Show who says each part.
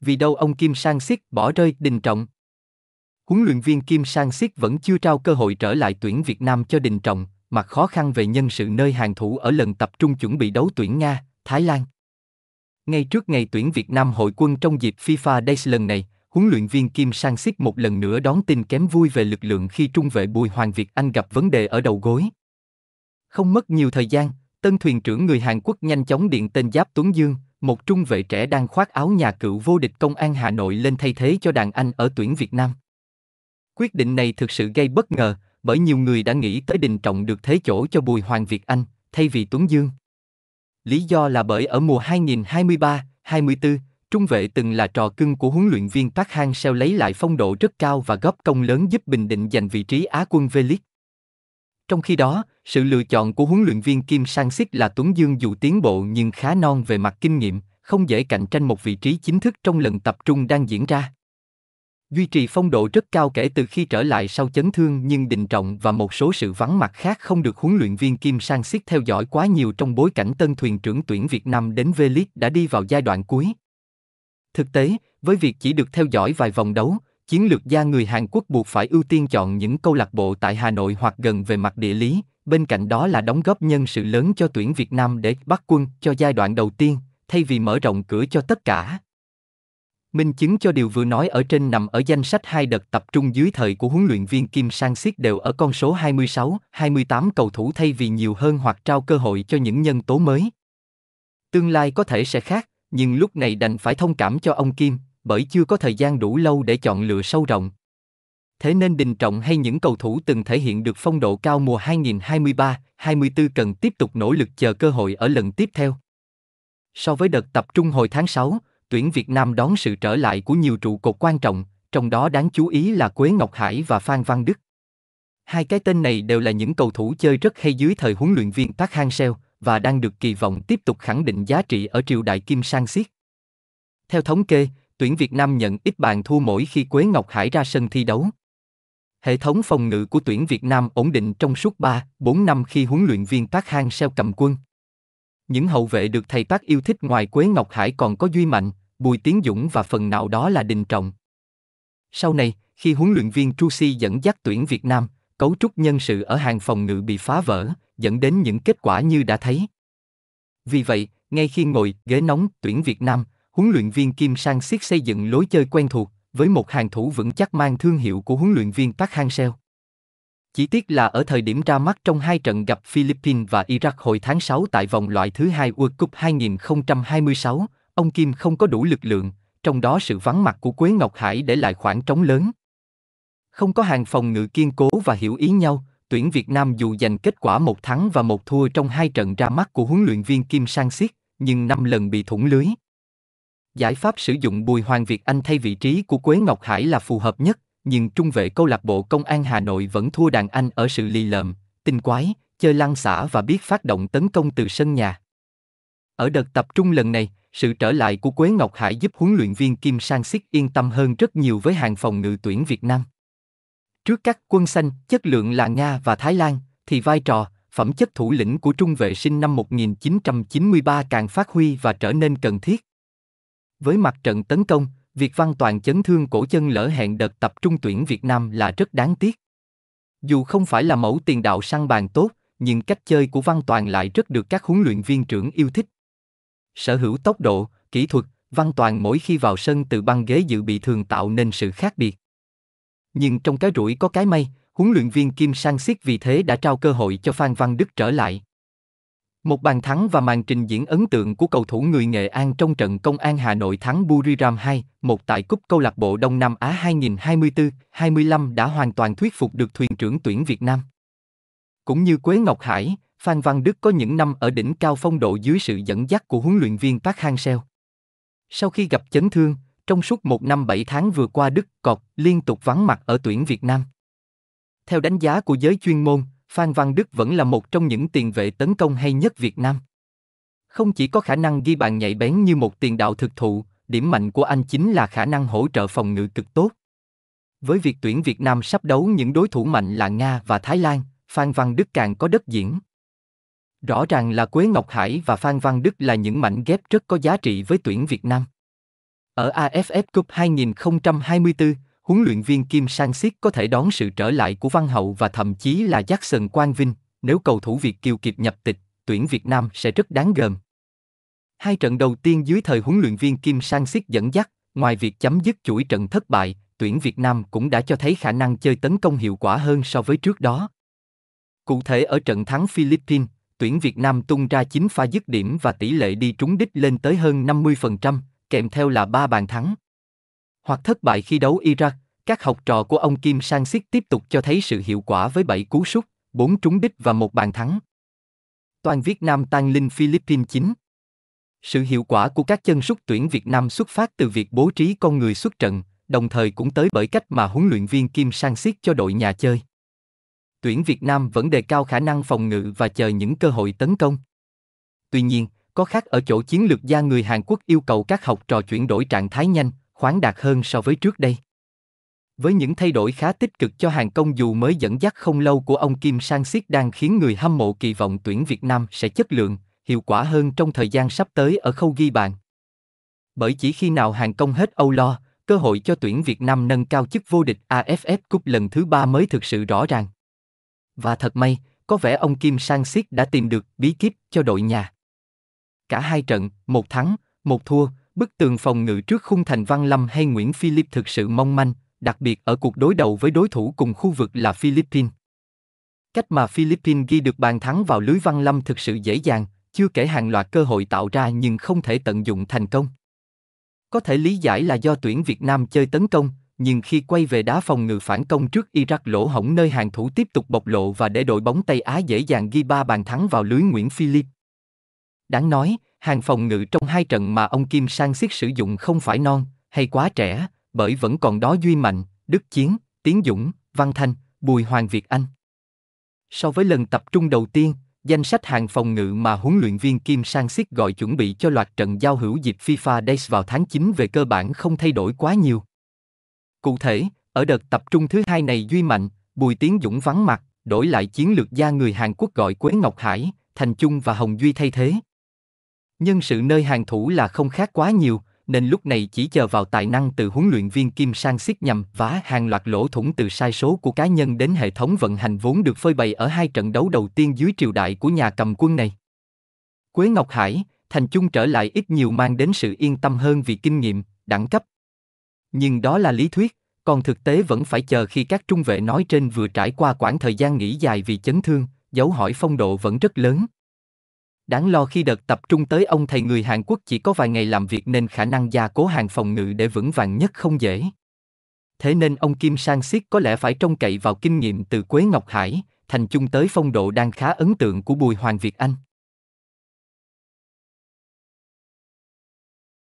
Speaker 1: Vì đâu ông Kim Sang-sik bỏ rơi Đình Trọng? Huấn luyện viên Kim Sang-sik vẫn chưa trao cơ hội trở lại tuyển Việt Nam cho Đình Trọng, mặt khó khăn về nhân sự nơi hàng thủ ở lần tập trung chuẩn bị đấu tuyển Nga, Thái Lan. Ngay trước ngày tuyển Việt Nam hội quân trong dịp FIFA Days lần này, huấn luyện viên Kim Sang-sik một lần nữa đón tin kém vui về lực lượng khi trung vệ Bùi Hoàng Việt Anh gặp vấn đề ở đầu gối. Không mất nhiều thời gian, tân thuyền trưởng người Hàn Quốc nhanh chóng điện tên Giáp Tuấn Dương, một trung vệ trẻ đang khoác áo nhà cựu vô địch công an Hà Nội lên thay thế cho đàn anh ở tuyển Việt Nam. Quyết định này thực sự gây bất ngờ, bởi nhiều người đã nghĩ tới Đình Trọng được thế chỗ cho Bùi Hoàng Việt Anh, thay vì Tuấn Dương. Lý do là bởi ở mùa 2023-24, trung vệ từng là trò cưng của huấn luyện viên Park Hang-seo lấy lại phong độ rất cao và góp công lớn giúp Bình Định giành vị trí Á quân V-League. Trong khi đó, sự lựa chọn của huấn luyện viên Kim Sang-sik là Tuấn Dương dù tiến bộ nhưng khá non về mặt kinh nghiệm, không dễ cạnh tranh một vị trí chính thức trong lần tập trung đang diễn ra. Duy trì phong độ rất cao kể từ khi trở lại sau chấn thương nhưng Đình Trọng và một số sự vắng mặt khác không được huấn luyện viên Kim Sang Sik theo dõi quá nhiều trong bối cảnh tân thuyền trưởng tuyển Việt Nam đến V-League đã đi vào giai đoạn cuối. Thực tế, với việc chỉ được theo dõi vài vòng đấu, chiến lược gia người Hàn Quốc buộc phải ưu tiên chọn những câu lạc bộ tại Hà Nội hoặc gần về mặt địa lý, bên cạnh đó là đóng góp nhân sự lớn cho tuyển Việt Nam để bắt quân cho giai đoạn đầu tiên, thay vì mở rộng cửa cho tất cả. Minh chứng cho điều vừa nói ở trên nằm ở danh sách hai đợt tập trung dưới thời của huấn luyện viên Kim Sang Sik đều ở con số 26, 28 cầu thủ thay vì nhiều hơn hoặc trao cơ hội cho những nhân tố mới. Tương lai có thể sẽ khác, nhưng lúc này đành phải thông cảm cho ông Kim, bởi chưa có thời gian đủ lâu để chọn lựa sâu rộng. Thế nên Đình Trọng hay những cầu thủ từng thể hiện được phong độ cao mùa 2023-24 cần tiếp tục nỗ lực chờ cơ hội ở lần tiếp theo. So với đợt tập trung hồi tháng 6, tuyển Việt Nam đón sự trở lại của nhiều trụ cột quan trọng, trong đó đáng chú ý là Quế Ngọc Hải và Phan Văn Đức. Hai cái tên này đều là những cầu thủ chơi rất hay dưới thời huấn luyện viên Park Hang-seo và đang được kỳ vọng tiếp tục khẳng định giá trị ở triều đại Kim Sang Siết. Theo thống kê, tuyển Việt Nam nhận ít bàn thua mỗi khi Quế Ngọc Hải ra sân thi đấu. Hệ thống phòng ngự của tuyển Việt Nam ổn định trong suốt 3, 4 năm khi huấn luyện viên Park Hang-seo cầm quân. Những hậu vệ được thầy Park yêu thích ngoài Quế Ngọc Hải còn có Duy Mạnh, Bùi Tiến Dũng và phần nào đó là Đình Trọng. Sau này, khi huấn luyện viên Trusi dẫn dắt tuyển Việt Nam, cấu trúc nhân sự ở hàng phòng ngự bị phá vỡ, dẫn đến những kết quả như đã thấy. Vì vậy, ngay khi ngồi ghế nóng tuyển Việt Nam, huấn luyện viên Kim Sang Siết xây dựng lối chơi quen thuộc với một hàng thủ vững chắc mang thương hiệu của huấn luyện viên Park Hang-seo. Chỉ tiếc là ở thời điểm ra mắt trong hai trận gặp Philippines và Iraq hồi tháng 6 tại vòng loại thứ hai World Cup 2026, ông Kim không có đủ lực lượng, trong đó sự vắng mặt của Quế Ngọc Hải để lại khoảng trống lớn. Không có hàng phòng ngự kiên cố và hiểu ý nhau, tuyển Việt Nam dù giành kết quả một thắng và một thua trong hai trận ra mắt của huấn luyện viên Kim Sang Siết, nhưng năm lần bị thủng lưới. Giải pháp sử dụng Bùi Hoàng Việt Anh thay vị trí của Quế Ngọc Hải là phù hợp nhất, nhưng trung vệ câu lạc bộ Công an Hà Nội vẫn thua đàn anh ở sự lì lợm, tinh quái, chơi lăng xả và biết phát động tấn công từ sân nhà. Ở đợt tập trung lần này, sự trở lại của Quế Ngọc Hải giúp huấn luyện viên Kim Sang Sik yên tâm hơn rất nhiều với hàng phòng ngự tuyển Việt Nam. Trước các quân xanh, chất lượng là Nga và Thái Lan, thì vai trò, phẩm chất thủ lĩnh của trung vệ sinh năm 1993 càng phát huy và trở nên cần thiết. Với mặt trận tấn công, việc Văn Toàn chấn thương cổ chân lỡ hẹn đợt tập trung tuyển Việt Nam là rất đáng tiếc. Dù không phải là mẫu tiền đạo săn bàn tốt, nhưng cách chơi của Văn Toàn lại rất được các huấn luyện viên trưởng yêu thích. Sở hữu tốc độ, kỹ thuật, Văn Toàn mỗi khi vào sân từ băng ghế dự bị thường tạo nên sự khác biệt. Nhưng trong cái rủi có cái may, huấn luyện viên Kim Sang Siết vì thế đã trao cơ hội cho Phan Văn Đức trở lại. Một bàn thắng và màn trình diễn ấn tượng của cầu thủ người Nghệ An trong trận Công an Hà Nội thắng Buriram 2, một tại cúp câu lạc bộ Đông Nam Á 2024-25 đã hoàn toàn thuyết phục được thuyền trưởng tuyển Việt Nam. Cũng như Quế Ngọc Hải, Phan Văn Đức có những năm ở đỉnh cao phong độ dưới sự dẫn dắt của huấn luyện viên Park Hang-seo. Sau khi gặp chấn thương, trong suốt một năm bảy tháng vừa qua Đức cọt liên tục vắng mặt ở tuyển Việt Nam. Theo đánh giá của giới chuyên môn, Phan Văn Đức vẫn là một trong những tiền vệ tấn công hay nhất Việt Nam. Không chỉ có khả năng ghi bàn nhạy bén như một tiền đạo thực thụ, điểm mạnh của anh chính là khả năng hỗ trợ phòng ngự cực tốt. Với việc tuyển Việt Nam sắp đấu những đối thủ mạnh là Nga và Thái Lan, Phan Văn Đức càng có đất diễn. Rõ ràng là Quế Ngọc Hải và Phan Văn Đức là những mảnh ghép rất có giá trị với tuyển Việt Nam. Ở AFF Cup 2024, huấn luyện viên Kim Sang-sik có thể đón sự trở lại của Văn Hậu và thậm chí là Jackson Quang Vinh, nếu cầu thủ Việt Kiều kịp nhập tịch, tuyển Việt Nam sẽ rất đáng gờm. Hai trận đầu tiên dưới thời huấn luyện viên Kim Sang-sik dẫn dắt, ngoài việc chấm dứt chuỗi trận thất bại, tuyển Việt Nam cũng đã cho thấy khả năng chơi tấn công hiệu quả hơn so với trước đó. Cụ thể ở trận thắng Philippines, tuyển Việt Nam tung ra 9 pha dứt điểm và tỷ lệ đi trúng đích lên tới hơn 50%, kèm theo là 3 bàn thắng. Hoặc thất bại khi đấu Iraq, các học trò của ông Kim Sang-sik tiếp tục cho thấy sự hiệu quả với 7 cú sút, 4 trúng đích và một bàn thắng. Toàn Việt Nam tan linh Philippines 9 Sự hiệu quả của các chân sút tuyển Việt Nam xuất phát từ việc bố trí con người xuất trận, đồng thời cũng tới bởi cách mà huấn luyện viên Kim Sang-sik cho đội nhà chơi tuyển Việt Nam vẫn đề cao khả năng phòng ngự và chờ những cơ hội tấn công. Tuy nhiên, có khác ở chỗ chiến lược gia người Hàn Quốc yêu cầu các học trò chuyển đổi trạng thái nhanh, khoáng đạt hơn so với trước đây. Với những thay đổi khá tích cực cho hàng công dù mới dẫn dắt không lâu của ông Kim Sang Siết đang khiến người hâm mộ kỳ vọng tuyển Việt Nam sẽ chất lượng, hiệu quả hơn trong thời gian sắp tới ở khâu ghi bàn. Bởi chỉ khi nào hàng công hết âu lo, cơ hội cho tuyển Việt Nam nâng cao chức vô địch AFF Cup lần thứ ba mới thực sự rõ ràng. Và thật may, có vẻ ông Kim Sang Siết đã tìm được bí kíp cho đội nhà. Cả hai trận, một thắng, một thua, bức tường phòng ngự trước khung thành Văn Lâm hay Nguyễn Philip thực sự mong manh, đặc biệt ở cuộc đối đầu với đối thủ cùng khu vực là Philippines. Cách mà Philippines ghi được bàn thắng vào lưới Văn Lâm thực sự dễ dàng, chưa kể hàng loạt cơ hội tạo ra nhưng không thể tận dụng thành công. Có thể lý giải là do tuyển Việt Nam chơi tấn công, nhưng khi quay về đá phòng ngự phản công trước Iraq lỗ hổng nơi hàng thủ tiếp tục bộc lộ và để đội bóng Tây Á dễ dàng ghi ba bàn thắng vào lưới Nguyễn Philip. Đáng nói, hàng phòng ngự trong hai trận mà ông Kim Sang Siết sử dụng không phải non, hay quá trẻ, bởi vẫn còn đó Duy Mạnh, Đức Chiến, Tiến Dũng, Văn Thanh, Bùi Hoàng Việt Anh. So với lần tập trung đầu tiên, danh sách hàng phòng ngự mà huấn luyện viên Kim Sang Siết gọi chuẩn bị cho loạt trận giao hữu dịp FIFA Days vào tháng 9 về cơ bản không thay đổi quá nhiều. Cụ thể, ở đợt tập trung thứ hai này Duy Mạnh, Bùi Tiến Dũng vắng mặt, đổi lại chiến lược gia người Hàn Quốc gọi Quế Ngọc Hải, Thành Trung và Hồng Duy thay thế. Nhân sự nơi hàng thủ là không khác quá nhiều, nên lúc này chỉ chờ vào tài năng từ huấn luyện viên Kim Sang xích nhằm vá hàng loạt lỗ thủng từ sai số của cá nhân đến hệ thống vận hành vốn được phơi bày ở hai trận đấu đầu tiên dưới triều đại của nhà cầm quân này. Quế Ngọc Hải, Thành Chung trở lại ít nhiều mang đến sự yên tâm hơn vì kinh nghiệm, đẳng cấp. Nhưng đó là lý thuyết, còn thực tế vẫn phải chờ khi các trung vệ nói trên vừa trải qua quãng thời gian nghỉ dài vì chấn thương, dấu hỏi phong độ vẫn rất lớn. Đáng lo khi đợt tập trung tới ông thầy người Hàn Quốc chỉ có vài ngày làm việc nên khả năng gia cố hàng phòng ngự để vững vàng nhất không dễ. Thế nên ông Kim Sang Siết có lẽ phải trông cậy vào kinh nghiệm từ Quế Ngọc Hải, thành chung tới phong độ đang khá ấn tượng của Bùi Hoàng Việt Anh.